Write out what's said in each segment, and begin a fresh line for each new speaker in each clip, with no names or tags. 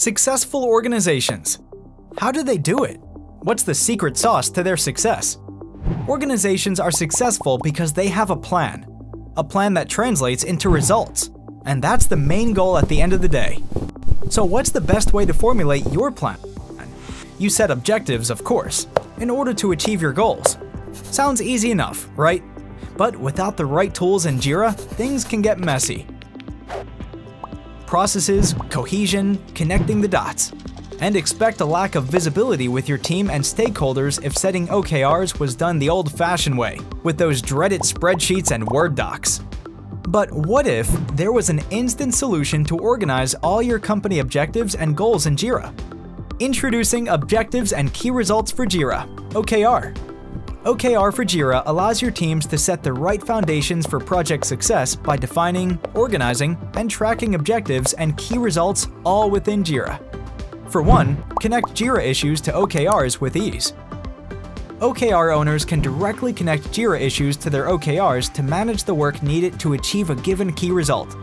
Successful organizations. How do they do it? What's the secret sauce to their success? Organizations are successful because they have a plan. A plan that translates into results. And that's the main goal at the end of the day. So what's the best way to formulate your plan? You set objectives, of course, in order to achieve your goals. Sounds easy enough, right? But without the right tools in Jira, things can get messy processes, cohesion, connecting the dots. And expect a lack of visibility with your team and stakeholders if setting OKRs was done the old fashioned way, with those dreaded spreadsheets and Word docs. But what if there was an instant solution to organize all your company objectives and goals in Jira? Introducing Objectives and Key Results for Jira, OKR. OKR for Jira allows your teams to set the right foundations for project success by defining, organizing, and tracking objectives and key results all within Jira. For one, connect Jira issues to OKRs with ease. OKR owners can directly connect Jira issues to their OKRs to manage the work needed to achieve a given key result.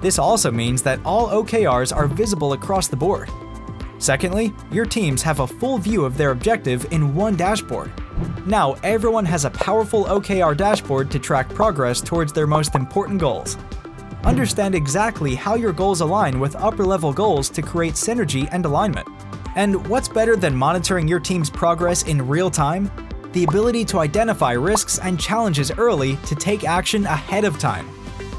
This also means that all OKRs are visible across the board. Secondly, your teams have a full view of their objective in one dashboard, now everyone has a powerful OKR dashboard to track progress towards their most important goals. Understand exactly how your goals align with upper-level goals to create synergy and alignment. And what's better than monitoring your team's progress in real time? The ability to identify risks and challenges early to take action ahead of time.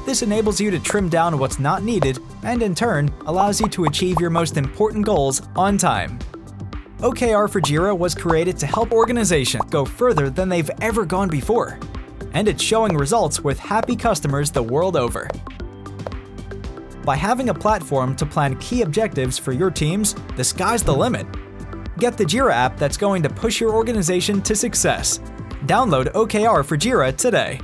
This enables you to trim down what's not needed and in turn allows you to achieve your most important goals on time. OKR for Jira was created to help organizations go further than they've ever gone before. And it's showing results with happy customers the world over. By having a platform to plan key objectives for your teams, the sky's the limit. Get the Jira app that's going to push your organization to success. Download OKR for Jira today.